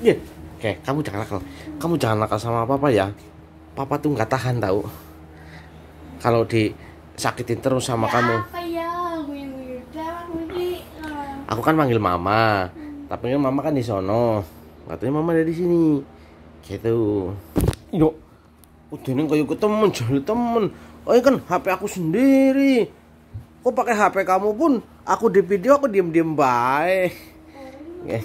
Iya. Oke, kamu jangan nakal. Kamu jangan nakal sama papa ya. Papa tuh nggak tahan tahu. Kalau disakitin terus sama kamu. Apa ya? Ah. Aku kan manggil mama. Tapi kan mama kan di sono. Katanya mama ada di sini. Gitu. Yo. Udah nih kayak temen, jadi temen. Oh kan HP aku sendiri. Kok pakai HP kamu pun aku di video aku diem-diem baik. Eh.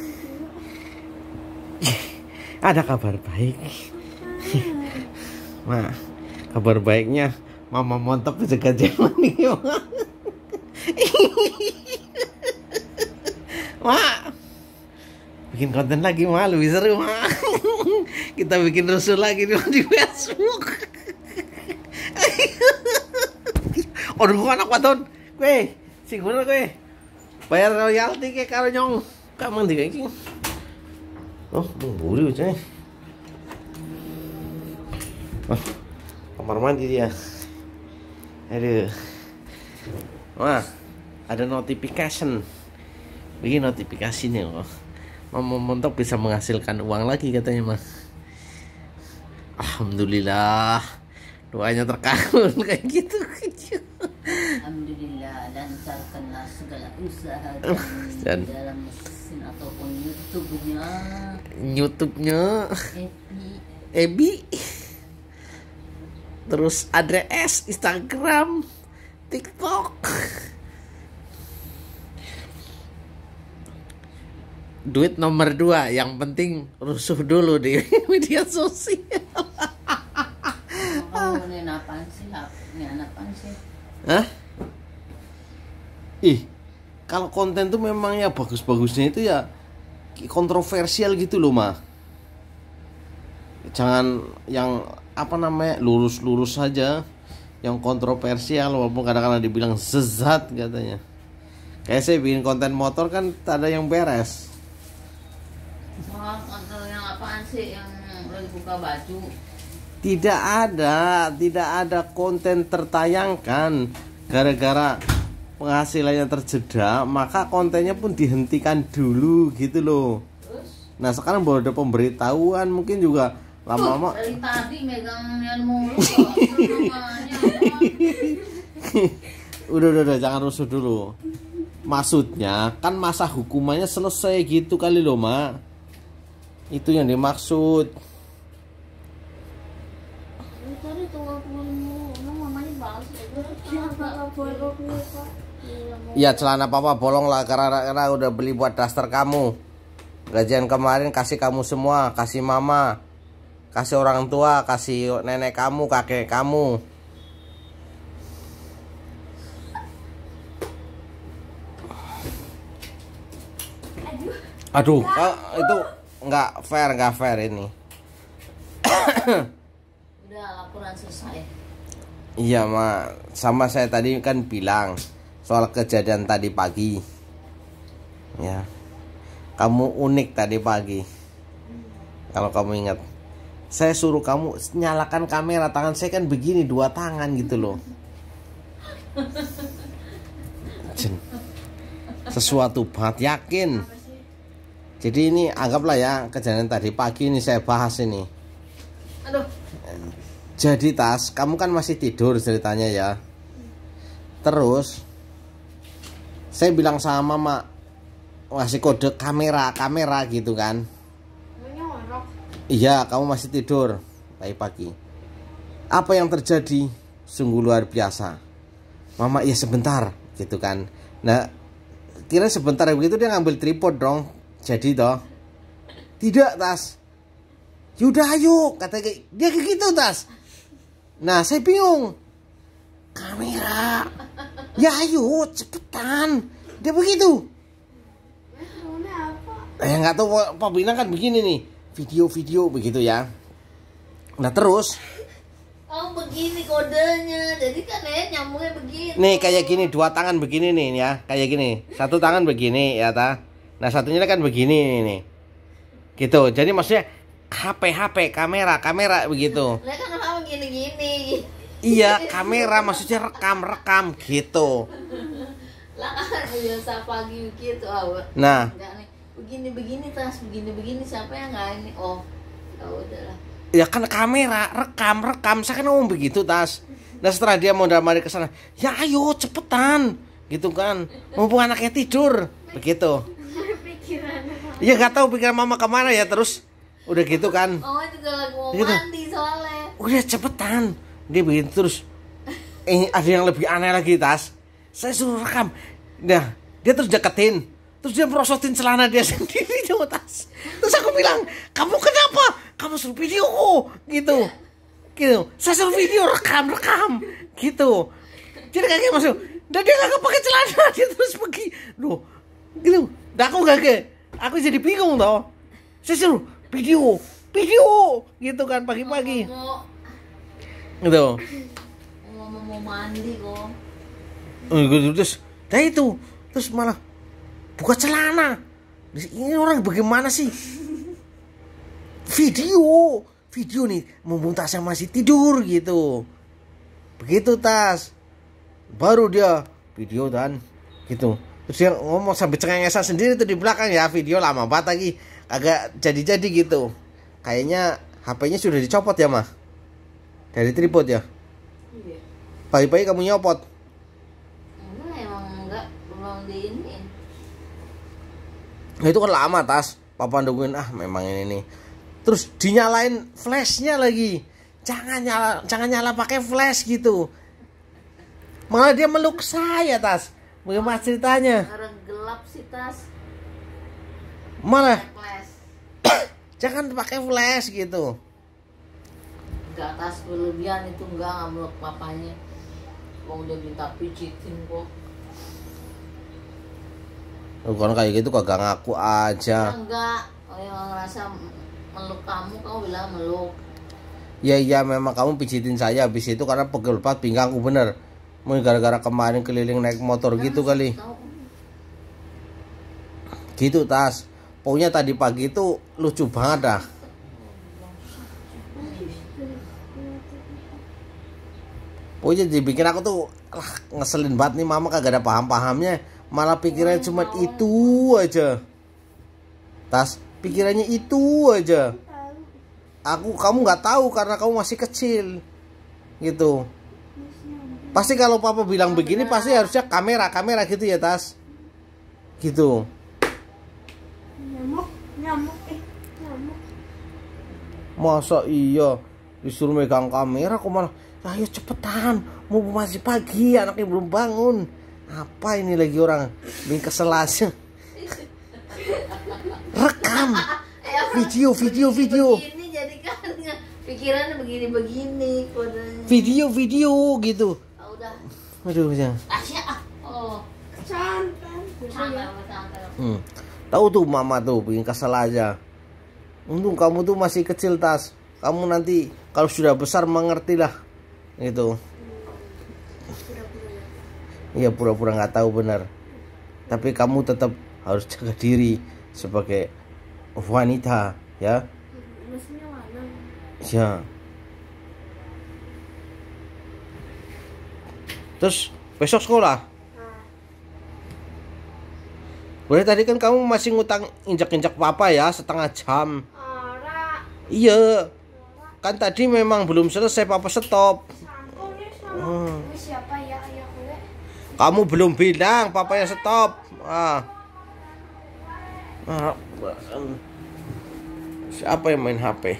Ada kabar baik. Ma, kabar baiknya Mama montop jaga jaman nih. Ma, bikin konten lagi ma. Lebih seru ma. Kita bikin rusuh lagi di, di Facebook. Aduh kok anak waton kue sing bener kue bayar royalti ke karo nyong. Kamu ndi iki oh memburi coy. Oh, kamar mandi dia. Aduh. Wah ada notification. Bikin notifikasi nih kok Mama Montok bisa menghasilkan uang lagi katanya mas. Alhamdulillah. Doanya terkabul kayak gitu Alhamdulillah lancarkanlah segala usaha Dan- dan dalam mesin ataupun YouTube-nya. YouTube-nya. Epi Ebi. Terus adres Instagram TikTok. Duit nomor dua yang penting rusuh dulu di media sosial. Kamu ini apaan sih ini anak apaan sih? Hah? Ih, kalau konten tuh memang ya bagus-bagusnya itu ya kontroversial gitu loh, mah. Jangan yang apa namanya lurus-lurus saja, yang kontroversial walaupun kadang-kadang dibilang sesat katanya. Kayak saya bikin konten motor kan tak ada yang beres. Atau yang apaan sih yang lagi buka baju Tidak ada, tidak ada konten tertayangkan gara-gara penghasilannya terjeda, maka kontennya pun dihentikan dulu gitu loh. terus Nah sekarang baru ada pemberitahuan mungkin juga lama-lama dari tadi megang mulu udah udah udah jangan rusuh dulu. Maksudnya kan masa hukumannya selesai gitu kali loh mak. Itu yang dimaksud. Tadi tunggu aku. Emang mamanya balas ya. Bolong? Iya, mau. Ya celana papa bolong lah karena, karena udah beli buat daster kamu. Gajian kemarin kasih kamu semua, kasih mama, kasih orang tua, kasih nenek kamu, kakek kamu. Aduh, kau- itu nggak fair, nggak fair ini. laporan selesai Iya, Ma. Sama saya tadi kan bilang soal kejadian tadi pagi. Ya. Kamu unik tadi pagi. Kalau kamu ingat. Saya suruh kamu nyalakan kamera tangan saya kan begini dua tangan gitu loh. Jen. Sesuatu banget yakin. Jadi ini anggaplah ya kejadian tadi pagi ini saya bahas ini. aduh Jadi tas, kamu kan masih tidur ceritanya ya. Terus saya bilang sama mama ngasih kode kamera, kamera gitu kan. Iya, kamu masih tidur tadi pagi. Apa yang terjadi? Sungguh luar biasa. Mama, ya sebentar gitu kan. Nah, kira sebentar begitu dia ngambil tripod dong. Jadi toh. Tidak, Tas. Yaudah ayo, kata dia kayak gitu, Tas. Nah, saya bingung. Kamera. Ya ayo, cepetan. Dia begitu. Eh nggak tahu Pak Bina kan begini nih video-video begitu ya. Nah terus oh begini kodenya jadi kan ya nyambungnya begini nih kayak gini dua tangan begini nih ya kayak gini satu tangan begini ya ta. Nah satunya kan begini nih. Gitu. Jadi maksudnya HP HP kamera kamera begitu. Lah kan gini-gini. Iya kamera maksudnya rekam rekam gitu. lah kan biasa pagi gitu ah Nah. Enggak nih begini-begini tas begini-begini siapa yang nggak ini? Oh ya udahlah ya kan kamera rekam rekam. Saya kan ngomong begitu tas. Nah setelah dia mau damai ke sana ya ayo cepetan. Gitu kan. Mumpung anaknya tidur. Begitu. Ya nggak tahu pikiran mama ke mana ya terus udah gitu kan? Mama juga lagi mau Gitu. mandi soalnya. Udah cepetan. Dia begitu terus. Ini ada yang lebih aneh lagi tas. Saya suruh rekam. Nah dia terus deketin. Terus dia merosotin celana dia sendiri tuh tas. Terus aku bilang kamu kenapa? Kamu suruh video gitu. Gitu. Saya suruh video rekam rekam. Gitu. Jadi kakek masuk dan dia kagak pakai celana. Dia terus pergi. Loh gitu. Dan aku kagak aku jadi bingung toh. Saya suruh video video gitu kan pagi-pagi. Gitu. Mau mau, mau mandi kok Eh, gitu, terus nah itu. Terus malah buka celana. Ini orang bagaimana sih? Video video nih mumpung tasnya masih tidur gitu. Begitu tas. Baru dia video dan gitu. Terus dia ngomong sambil cengengesan sendiri tuh di belakang ya. Video lama banget lagi agak jadi-jadi gitu. Kayaknya HP-nya sudah dicopot ya mah? Dari tripod ya? Iya. Pagi-pagi kamu nyopot? Emang enggak. Belum di ini. Nah, itu kan lama tas. Papa nungguin ah memang ini nih. Terus dinyalain flashnya lagi. Jangan nyala jangan nyala pakai flash gitu. Malah dia meluk saya tas. Bagaimana ceritanya? Gelap sih tas. Malah jangan pakai flash gitu. Enggak tas berlebihan itu enggak nggak meluk papanya. Wong udah minta pijitin kok bukan kayak gitu kagak ngaku aja. Enggak oh yang ngerasa meluk kamu kamu bilang meluk. Ya iya memang kamu pijitin saya habis itu karena pegel banget pinggangku bener. Mungkin gara-gara kemarin keliling naik motor gitu kali. tahu. Gitu tas pokoknya tadi pagi itu lucu banget dah. Pokoknya dibikin aku tuh lah, ngeselin banget nih mama kagak ada paham-pahamnya. Malah pikirannya cuma itu aja. Tas pikirannya itu aja. Aku kamu nggak tahu karena kamu masih kecil. Gitu. Pasti kalau papa bilang begini pasti harusnya kamera kamera gitu ya tas. Gitu nyamuk eh nyamuk. Masa iya? Disuruh megang kamera kok malah ayo cepetan mau masih pagi anaknya belum bangun. Apa ini lagi orang? Bikin kesel aja rekam video video video. jadi kan pikirannya kodenya video video gitu. Ah, udah. Aduh ya ah oh. Hmm. Tahu tuh mama tuh bikin kesel aja untung kamu tuh masih kecil tas kamu nanti kalau sudah besar mengerti lah gitu Iya pura-pura nggak tahu benar. Tapi kamu tetap harus jaga diri sebagai wanita, ya. Ya. Terus besok sekolah. nah Boleh tadi kan kamu masih ngutang injak-injak papa ya setengah jam. ora Iya. Kan tadi memang belum selesai papa stop. sama Hmm. Ya Kamu belum bilang papa yang stop. Ah. Ah, Siapa yang main HP?